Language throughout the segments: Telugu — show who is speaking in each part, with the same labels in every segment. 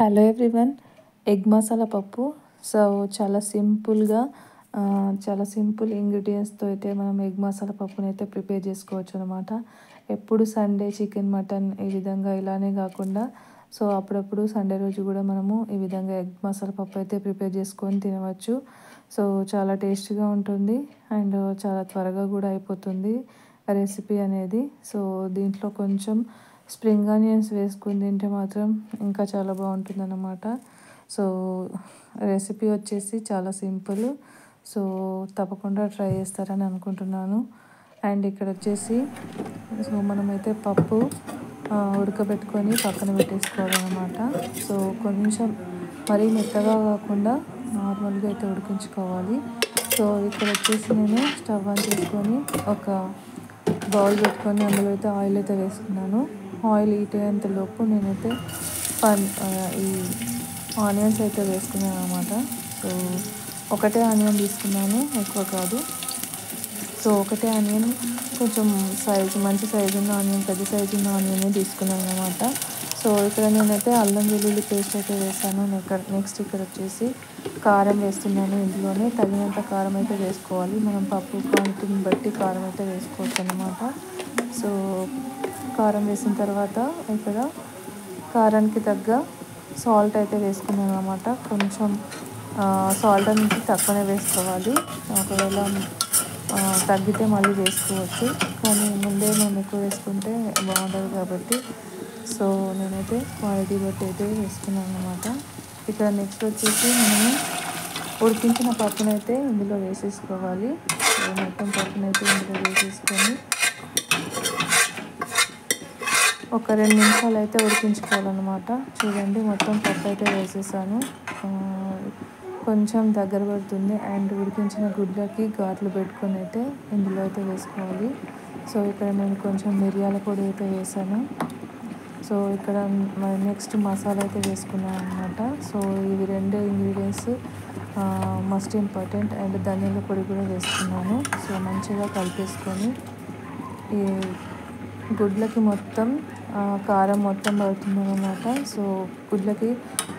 Speaker 1: హలో ఎవ్రీవన్ ఎగ్ మసాలా పప్పు సో చాలా సింపుల్గా చాలా సింపుల్ ఇంగ్రీడియంట్స్తో అయితే మనం ఎగ్ మసాలా పప్పుని అయితే ప్రిపేర్ చేసుకోవచ్చు అనమాట ఎప్పుడు సండే చికెన్ మటన్ ఈ విధంగా ఇలానే కాకుండా సో అప్పుడప్పుడు సండే రోజు కూడా మనము ఈ విధంగా ఎగ్ మసాలా పప్పు అయితే ప్రిపేర్ చేసుకొని తినవచ్చు. సో చాలా టేస్టీగా ఉంటుంది అండ్ చాలా త్వరగా కూడా అయిపోతుంది రెసిపీ అనేది. సో దీంట్లో కొంచెం స్ప్రింగ్ ఆనియన్స్ వేసుకుని తింటే మాత్రం ఇంకా చాలా బాగుంటుంది అన్నమాట సో రెసిపీ వచ్చేసి చాలా సింపుల్. సో తప్పకుండా ట్రై చేస్తారని అనుకుంటున్నాను. అండ్ ఇక్కడ వచ్చేసి సో మనమైతే పప్పు ఉడకబెట్టుకొని పక్కన పెట్టేసుకోవాలన్నమాట. సో కొంచెం మరీ మెత్తగా కాకుండా నార్మల్గా అయితే ఉడికించుకోవాలి. సో ఇక్కడ వచ్చేసి నేను స్టవ్ ఆన్ చేసుకొని ఒక బౌల్ పెట్టుకొని అందులో అయితే ఆయిల్ అయితే వేసుకున్నాను. ఆయిల్ హీట్ అయ్యేంతలోపు నేనైతే పన్ ఈ ఆనియన్స్ అయితే వేసుకున్నాను అనమాట సో ఒకటే ఆనియన్ తీసుకున్నాను ఎక్కువ కాదు. సో ఒకటే ఆనియన్ కొంచెం సైజు మంచి సైజు ఉన్న ఆనియన్ పెద్ద సైజు ఉన్న ఆనియన్ తీసుకున్నాను అనమాట సో ఇక్కడ నేనైతే అల్లం వెల్లుల్లి పేస్ట్ అయితే వేసాను. ఇక్కడ నెక్స్ట్ ఇక్కడ వచ్చేసి కారం వేస్తున్నాను ఇందులోనే. తగినంత కారం అయితే వేసుకోవాలి. మనం పప్పు క్వాంటిటీని బట్టి కారం అయితే వేసుకోవచ్చు అనమాట సో కారం వేసిన తర్వాత ఇక్కడ కారానికి తగ్గ సాల్ట్ అయితే వేసుకున్నాను అనమాట కొంచెం సాల్ట్ అనేది తక్కువనే వేసుకోవాలి. ఒకవేళ తగ్గితే మళ్ళీ వేసుకోవచ్చు. కానీ ముందే మేము ఎక్కువ వేసుకుంటే బాగుంటుంది కాబట్టి. సో నేనైతే క్వాలిటీ బట్టి అయితే వేసుకున్నాను అనమాట ఇక్కడ నెక్స్ట్ వచ్చేసి మనము ఉడికించిన పప్పునైతే ఇందులో వేసేసుకోవాలి. మొత్తం పప్పునైతే ఇందులో వేసేసుకొని ఒక రెండు నిమిషాలు అయితే ఉడికించుకోవాలన్నమాట. చూడండి మొత్తం పప్పు అయితే వేసేసాను. కొంచెం దగ్గర పడుతుంది. అండ్ ఉడికించిన గుడ్లకి ఘాట్లు పెట్టుకొని అయితే ఇందులో అయితే వేసుకోవాలి. సో ఇక్కడ నేను కొంచెం మిరియాల పొడి అయితే వేసాను. సో ఇక్కడ నెక్స్ట్ మసాలా అయితే వేసుకున్నాను అనమాట సో ఇవి రెండు ఇంగ్రీడియంట్స్ మస్ట్ ఇంపార్టెంట్. అండ్ ధనియాల పొడి కూడా వేసుకున్నాను. సో మంచిగా కలిపేసుకొని ఈ గుడ్లకి మొత్తం కారం మొత్తం పడుతుంది అనమాట సో గుడ్లకి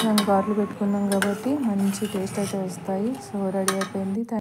Speaker 1: మనం ఘాట్లు పెట్టుకున్నాం కాబట్టి మంచి టేస్ట్ అయితే వస్తాయి. సో రెడీ అయిపోయింది.